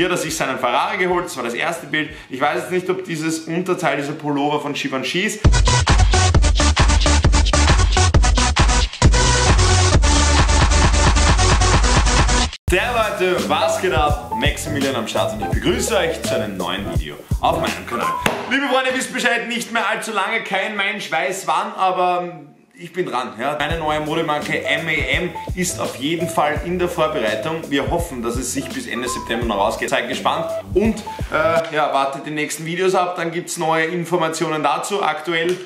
Hier hat er sich seinen Ferrari geholt, das war das erste Bild. Ich weiß jetzt nicht, ob dieses Unterteil, dieser Pullover von Givenchy ist. Der Leute, was geht ab? Maximilian am Start und ich begrüße euch zu einem neuen Video auf meinem Kanal. Liebe Freunde, wisst Bescheid, nicht mehr allzu lange, kein Mensch weiß wann, aber ich bin dran. Ja. Meine neue Modemarke MAM ist auf jeden Fall in der Vorbereitung. Wir hoffen, dass es sich bis Ende September noch rausgeht. Seid gespannt und äh, ja, wartet die nächsten Videos ab, dann gibt es neue Informationen dazu. Aktuell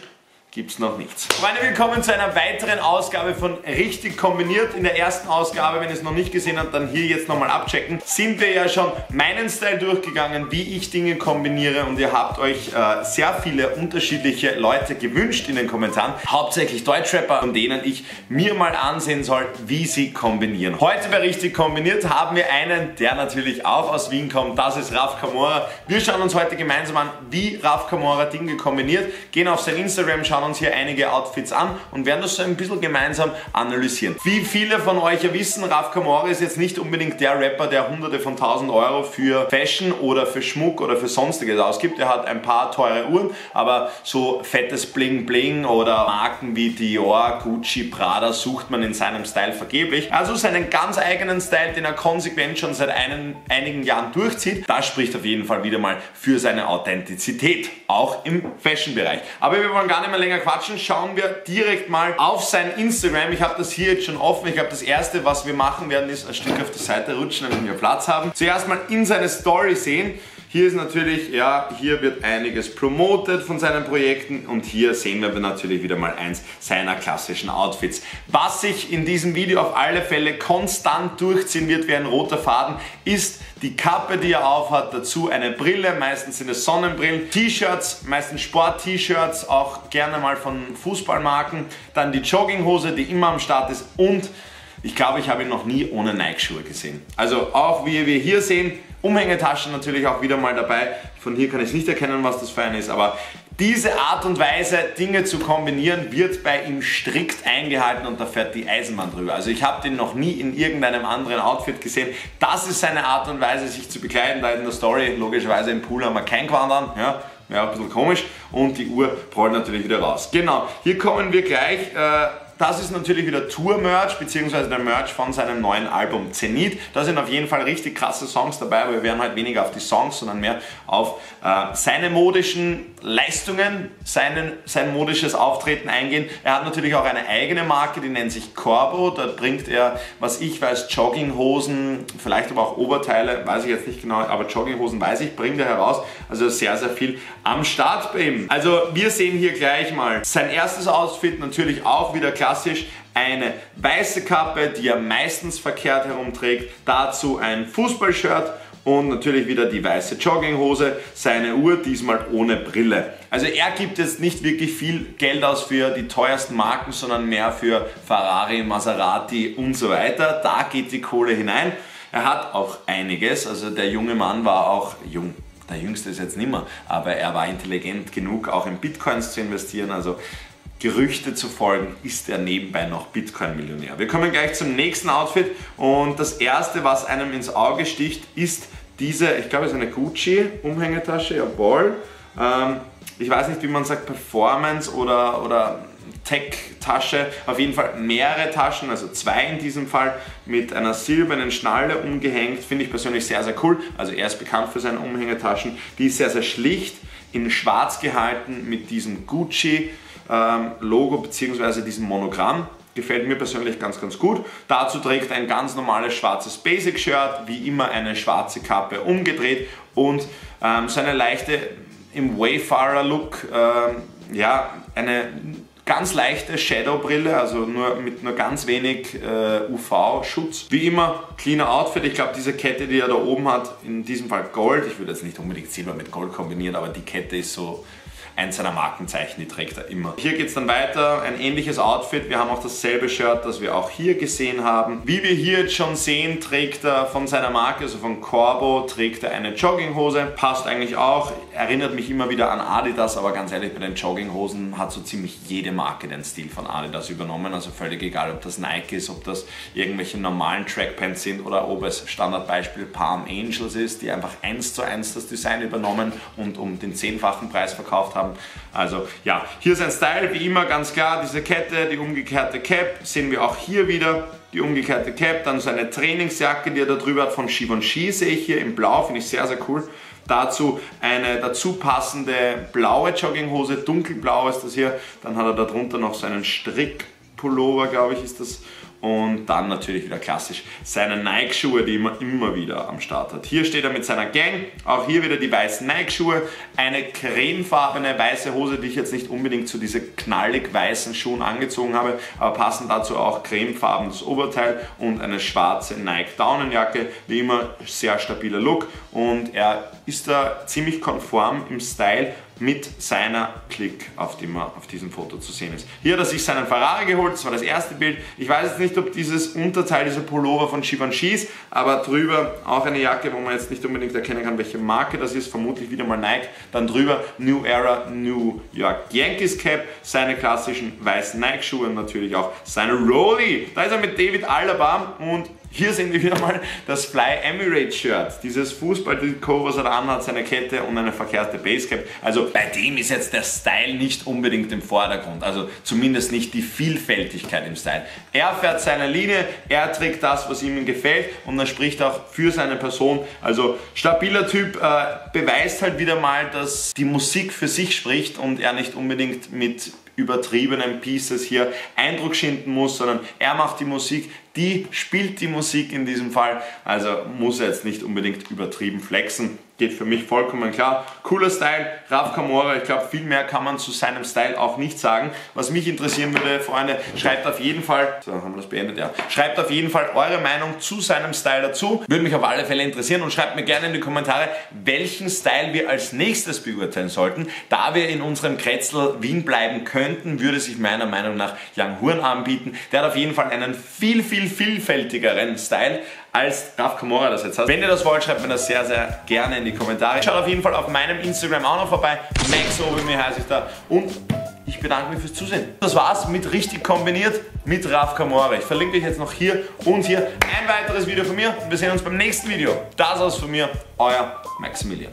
gibt es noch nichts. Freunde, willkommen zu einer weiteren Ausgabe von Richtig Kombiniert. In der ersten Ausgabe, wenn ihr es noch nicht gesehen habt, dann hier jetzt nochmal abchecken, sind wir ja schon meinen Style durchgegangen, wie ich Dinge kombiniere und ihr habt euch äh, sehr viele unterschiedliche Leute gewünscht in den Kommentaren, hauptsächlich Deutschrapper, von denen ich mir mal ansehen soll, wie sie kombinieren. Heute bei Richtig Kombiniert haben wir einen, der natürlich auch aus Wien kommt, das ist Raf Kamora. Wir schauen uns heute gemeinsam an, wie Raf Kamora Dinge kombiniert, gehen auf sein Instagram, schauen uns hier einige Outfits an und werden das so ein bisschen gemeinsam analysieren. Wie viele von euch ja wissen, Raf Kamora ist jetzt nicht unbedingt der Rapper, der hunderte von tausend Euro für Fashion oder für Schmuck oder für sonstiges ausgibt. Er hat ein paar teure Uhren, aber so fettes Bling Bling oder Marken wie Dior, Gucci, Prada sucht man in seinem Style vergeblich. Also seinen ganz eigenen Style, den er konsequent schon seit einen, einigen Jahren durchzieht, das spricht auf jeden Fall wieder mal für seine Authentizität, auch im Fashion-Bereich. Aber wir wollen gar nicht mehr länger quatschen, schauen wir direkt mal auf sein Instagram. Ich habe das hier jetzt schon offen. Ich glaube, das erste, was wir machen werden, ist ein Stück auf die Seite rutschen, damit wir Platz haben. Zuerst mal in seine Story sehen. Hier ist natürlich, ja, hier wird einiges promotet von seinen Projekten und hier sehen wir natürlich wieder mal eins seiner klassischen Outfits. Was sich in diesem Video auf alle Fälle konstant durchziehen wird wie ein roter Faden, ist die Kappe, die er aufhat, dazu eine Brille, meistens sind es Sonnenbrillen, T-Shirts, meistens Sport-T-Shirts, auch gerne mal von Fußballmarken, dann die Jogginghose, die immer am Start ist und ich glaube, ich habe ihn noch nie ohne Nike-Schuhe gesehen. Also auch wie wir hier sehen, Umhängetaschen natürlich auch wieder mal dabei. Von hier kann ich nicht erkennen, was das für eine ist, aber diese Art und Weise, Dinge zu kombinieren, wird bei ihm strikt eingehalten und da fährt die Eisenbahn drüber. Also ich habe den noch nie in irgendeinem anderen Outfit gesehen. Das ist seine Art und Weise, sich zu bekleiden. Da in der Story, logischerweise im Pool haben wir kein Gewand an. Ja, wäre ein bisschen komisch. Und die Uhr prallt natürlich wieder raus. Genau, hier kommen wir gleich... Äh, das ist natürlich wieder Tour-Merch, beziehungsweise der Merch von seinem neuen Album Zenit. Da sind auf jeden Fall richtig krasse Songs dabei, aber wir werden halt weniger auf die Songs, sondern mehr auf äh, seine modischen Leistungen, seinen, sein modisches Auftreten eingehen. Er hat natürlich auch eine eigene Marke, die nennt sich Corbo. Da bringt er, was ich weiß, Jogginghosen, vielleicht aber auch Oberteile, weiß ich jetzt nicht genau, aber Jogginghosen weiß ich, bringt er heraus. Also sehr, sehr viel am Start bei ihm. Also wir sehen hier gleich mal sein erstes Outfit, natürlich auch wieder klar klassisch eine weiße Kappe, die er meistens verkehrt herumträgt, dazu ein Fußballshirt und natürlich wieder die weiße Jogginghose, seine Uhr, diesmal ohne Brille. Also er gibt jetzt nicht wirklich viel Geld aus für die teuersten Marken, sondern mehr für Ferrari, Maserati und so weiter. Da geht die Kohle hinein. Er hat auch einiges, also der junge Mann war auch jung, der Jüngste ist jetzt nimmer, aber er war intelligent genug, auch in Bitcoins zu investieren. Also Gerüchte zu folgen, ist er nebenbei noch Bitcoin-Millionär. Wir kommen gleich zum nächsten Outfit und das erste, was einem ins Auge sticht, ist diese, ich glaube es ist eine Gucci-Umhängetasche, jawohl. Ähm, ich weiß nicht, wie man sagt, Performance oder, oder Tech-Tasche. Auf jeden Fall mehrere Taschen, also zwei in diesem Fall, mit einer silbernen Schnalle umgehängt. Finde ich persönlich sehr, sehr cool. Also er ist bekannt für seine Umhängetaschen. Die ist sehr, sehr schlicht, in schwarz gehalten mit diesem Gucci ähm, Logo bzw. diesem Monogramm. Gefällt mir persönlich ganz, ganz gut. Dazu trägt ein ganz normales schwarzes Basic-Shirt, wie immer eine schwarze Kappe umgedreht und ähm, so eine leichte im Wayfarer-Look, ähm, ja, eine ganz leichte Shadow-Brille, also nur mit nur ganz wenig äh, UV-Schutz. Wie immer, cleaner Outfit. Ich glaube, diese Kette, die er da oben hat, in diesem Fall Gold. Ich würde jetzt nicht unbedingt Silber mit Gold kombinieren, aber die Kette ist so eins seiner Markenzeichen, die trägt er immer. Hier geht es dann weiter, ein ähnliches Outfit. Wir haben auch dasselbe Shirt, das wir auch hier gesehen haben. Wie wir hier jetzt schon sehen, trägt er von seiner Marke, also von Corbo, trägt er eine Jogginghose. Passt eigentlich auch, erinnert mich immer wieder an Adidas, aber ganz ehrlich, bei den Jogginghosen hat so ziemlich jede Marke den Stil von Adidas übernommen. Also völlig egal, ob das Nike ist, ob das irgendwelche normalen Trackpants sind oder ob es Standardbeispiel Palm Angels ist, die einfach eins zu eins das Design übernommen und um den zehnfachen Preis verkauft haben. Also ja, hier ist ein Style, wie immer ganz klar, diese Kette, die umgekehrte Cap, sehen wir auch hier wieder die umgekehrte Cap, dann so eine Trainingsjacke, die er da drüber hat von Givenchy, sehe ich hier in Blau, finde ich sehr, sehr cool. Dazu eine dazu passende blaue Jogginghose, dunkelblau ist das hier. Dann hat er darunter noch so einen Strickpullover, glaube ich, ist das und dann natürlich wieder klassisch seine Nike-Schuhe, die man immer wieder am Start hat. Hier steht er mit seiner Gang, auch hier wieder die weißen Nike-Schuhe, eine cremefarbene weiße Hose, die ich jetzt nicht unbedingt zu diesen knallig weißen Schuhen angezogen habe, aber passen dazu auch cremefarbenes Oberteil und eine schwarze Nike-Daunenjacke. Wie immer sehr stabiler Look und er ist da ziemlich konform im Style mit seiner Klick, auf dem er auf diesem Foto zu sehen ist. Hier hat er sich seinen Ferrari geholt, das war das erste Bild. Ich weiß jetzt nicht, ob dieses Unterteil, dieser Pullover von Givenchy ist, aber drüber auch eine Jacke, wo man jetzt nicht unbedingt erkennen kann, welche Marke das ist, vermutlich wieder mal Nike. Dann drüber New Era New York Yankees Cap, seine klassischen weißen Nike-Schuhe und natürlich auch seine Rolli. Da ist er mit David Alaba und hier sehen wir wieder mal das Fly Emirates Shirt. Dieses Fußball-Trikot, was er da anhat, seine Kette und eine verkehrte Basecap. Also bei dem ist jetzt der Style nicht unbedingt im Vordergrund. Also zumindest nicht die Vielfältigkeit im Style. Er fährt seine Linie, er trägt das, was ihm gefällt und er spricht auch für seine Person. Also stabiler Typ, äh, beweist halt wieder mal, dass die Musik für sich spricht und er nicht unbedingt mit übertriebenen Pieces hier Eindruck schinden muss, sondern er macht die Musik, die spielt die Musik in diesem Fall, also muss er jetzt nicht unbedingt übertrieben flexen. Geht für mich vollkommen klar. Cooler Style, Raf Kamora. Ich glaube, viel mehr kann man zu seinem Style auch nicht sagen. Was mich interessieren würde, Freunde, schreibt auf jeden Fall, so haben wir das beendet, ja. Schreibt auf jeden Fall eure Meinung zu seinem Style dazu. Würde mich auf alle Fälle interessieren und schreibt mir gerne in die Kommentare, welchen Style wir als nächstes beurteilen sollten. Da wir in unserem Kretzel Wien bleiben könnten, würde sich meiner Meinung nach Young Horn anbieten. Der hat auf jeden Fall einen viel, viel vielfältigeren Style als Raf Kamora das jetzt hat. Wenn ihr das wollt, schreibt mir das sehr, sehr gerne in die Kommentare. Schaut auf jeden Fall auf meinem Instagram auch noch vorbei. Max mir heiße ich da. Und ich bedanke mich fürs Zusehen. Das war's mit richtig kombiniert mit Raf Kamora. Ich verlinke euch jetzt noch hier und hier ein weiteres Video von mir. Wir sehen uns beim nächsten Video. Das war's von mir, euer Maximilian.